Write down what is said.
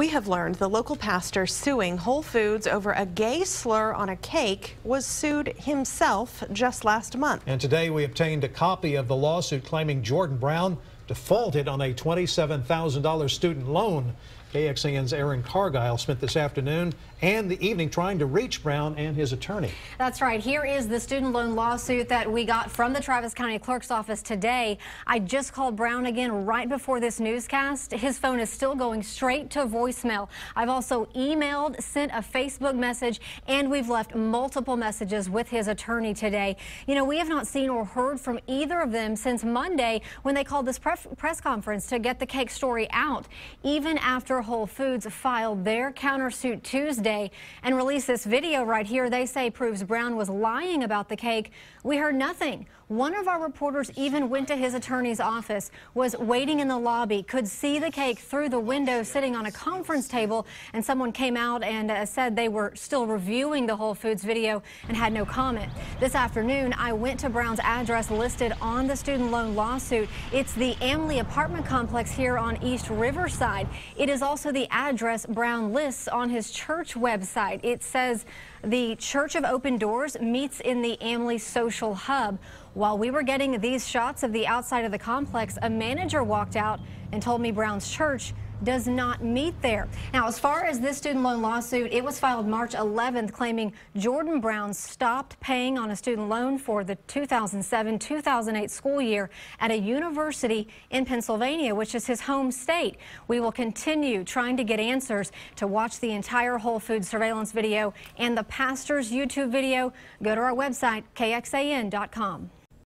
We have learned the local pastor suing Whole Foods over a gay slur on a cake was sued himself just last month. And today we obtained a copy of the lawsuit claiming Jordan Brown defaulted on a $27,000 student loan. KXAN's Erin Cargile spent this afternoon and the evening trying to reach Brown and his attorney. That's right. Here is the student loan lawsuit that we got from the Travis County Clerk's office today. I just called Brown again right before this newscast. His phone is still going straight to voicemail. I've also emailed, sent a Facebook message, and we've left multiple messages with his attorney today. You know, we have not seen or heard from either of them since Monday when they called this press conference to get the cake story out. Even after Whole Foods filed their countersuit Tuesday and released this video right here they say proves Brown was lying about the cake. We heard nothing. One of our reporters even went to his attorney's office, was waiting in the lobby, could see the cake through the window sitting on a conference table, and someone came out and uh, said they were still reviewing the Whole Foods video and had no comment. This afternoon, I went to Brown's address listed on the student loan lawsuit. It's the Amley apartment complex here on East Riverside. It is also the address Brown lists on his church website. It says the Church of Open Doors meets in the Amley Social Hub. While we were getting these shots of the outside of the complex, a manager walked out and told me Brown's church does not meet there. Now, as far as this student loan lawsuit, it was filed March 11th claiming Jordan Brown stopped paying on a student loan for the 2007-2008 school year at a university in Pennsylvania, which is his home state. We will continue trying to get answers to watch the entire Whole Foods surveillance video and the pastor's YouTube video. Go to our website, kxan.com.